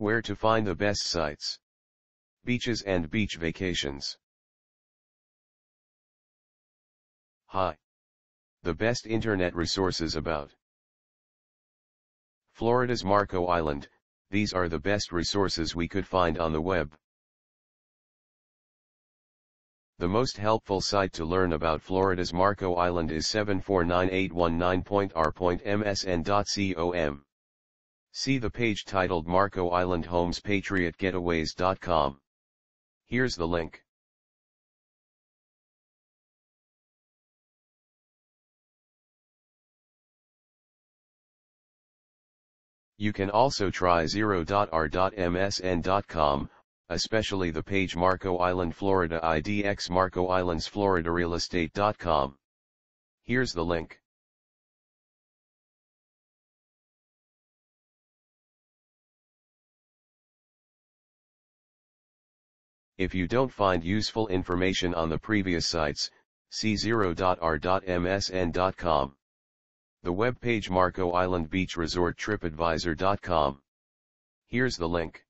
Where to find the best sites. Beaches and beach vacations. Hi. The best internet resources about Florida's Marco Island, these are the best resources we could find on the web. The most helpful site to learn about Florida's Marco Island is 749819.r.msn.com. See the page titled Marco Island Homes Patriot PatriotGetaways.com. Here's the link. You can also try 0.r.msn.com, especially the page Marco Island Florida IDX Marco Islands Florida Real Estate.com. Here's the link. If you don't find useful information on the previous sites, see 0.r.msn.com. The web page Marco Island Beach Resort TripAdvisor.com. Here's the link.